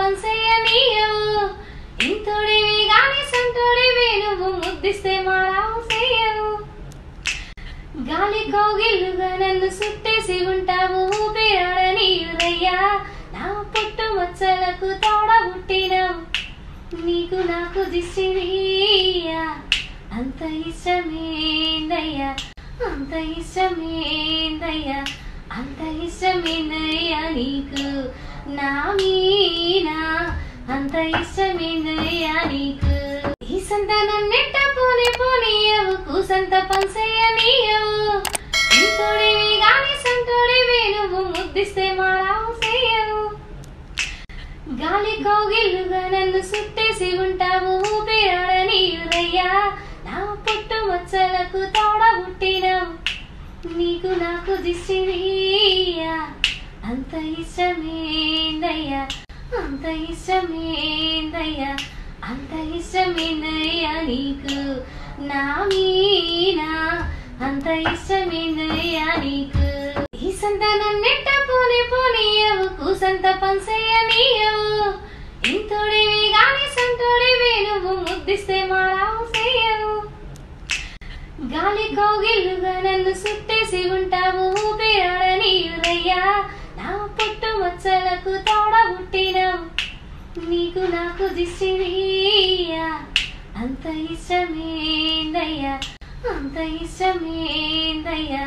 కూసంత పంసేయనీయవు ఇంతుడివి గాని సంతుడివి నువ్వు ముద్దిస్తే మారావు సేయవు గాలి కౌగిల్లుగా నన్ను సుట్టేసి ఉంటావు ఊపిరాడనీయురయ్యా నా పుట్టు మచ్చలకు తోడ పుట్టినావు నీకు నాకు దిష్టినీయా. అంత ఇష్టమేందయ్యా. అంత ఇష్టమేందయ్యా. అంత ఇష్టమేందయ్యా నీకు. నా మీనా అంత ఇష్టమేందయ్యా నీకు. ఈ సంతానం నెట్ట పోనే పోనీయవు కూసంత పంచయ్యనీయవు ఇంతోడివి గాని సంతోడివి నువ్వు ముద్దిస్తే మారావు సేయవు గాలి కౌగిల్లుగా నన్ను సుట్టేసి ఉంటావు ఊపిరాడనీయురయ్యా నా పుట్టు మచ్చలకు తోడ నీకు నాకు దిశయ్యా అంత ఇష్టమేందయ్యా. అంత ఇష్టమేందయ్యా. అంత ఇష్టమేందయ్యా నీకు. నా మీనా? అంత ఇష్టమేందయ్యా నీకు. ఈ సంతానం నెట్ట పోనే పోనీయవు కూసంత పంసేయనీయవు ఇంతుడివి గాని సంతుడివి నువ్వు ముద్దిస్తే మారావు చేయవు గాలి కోగిలు నాకు తోడ పుట్టినావు. నీకు నాకు దిష్టినీయా అంత ఇష్టమేందయ్యా? అంత ఇష్టమేందయ్యా?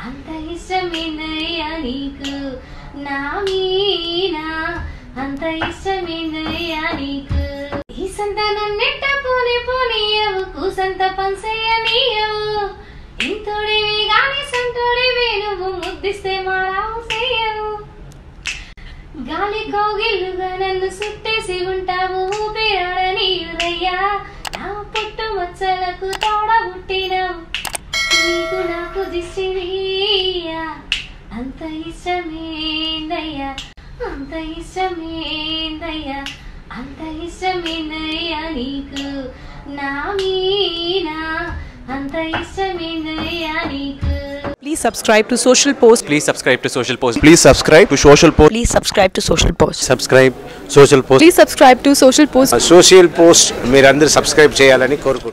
అంత ఇష్టమేందయ్యా నీకు? నా మీనా? అంత ఇష్టమేందయ్యా నీకు? ఈ సంతానం నన్నెట్ట గాలి కోగిలుగా నన్ను సుట్టేసి ఉంటావు ఊపిరాడనీయురయ్యా నా పుట్టు మచ్చలకు తోడ పుట్టినావు నీకు నాకు దిష్టినీయా? అంత ఇష్టమేందయ్యా? అంత ఇష్టమేందయ్యా? అంత ఇష్టమేందయ్యా నీకు? నా మీనా? అంత ఇష్టమేందయ్యా నీకు? Please subscribe to Social Post. Please subscribe to Social Post. Please subscribe to Social Post. Please subscribe to Social Post. Subscribe social post Please subscribe to Social Post. Social post మీరందరూ సబ్స్క్రైబ్ చేయాలని కోరుకుంటున్నాను